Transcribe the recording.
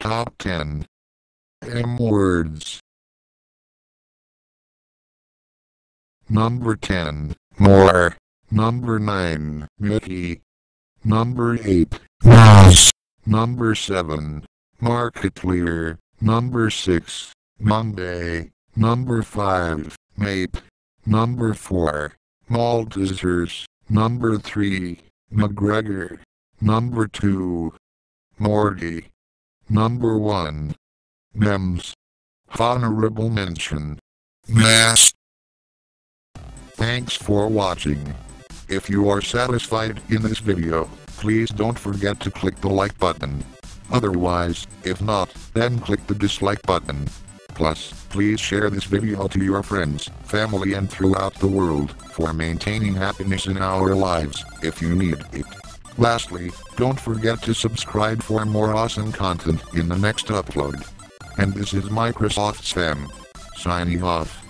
Top 10 M words. Number 10, more. Number 9, Mickey. Number 8, Mouse. Number 7, Market Number 6, Monday. Number 5, Mape. Number 4, Maltesers. Number 3, McGregor. Number 2, Morty. Number 1, Memes. Honorable mention. Mass. Thanks for watching. If you are satisfied in this video, please don't forget to click the like button. Otherwise, if not, then click the dislike button. Plus, please share this video to your friends, family and throughout the world, for maintaining happiness in our lives, if you need it. Lastly, don't forget to subscribe for more awesome content in the next upload. And this is Microsoft Sam. Signing off.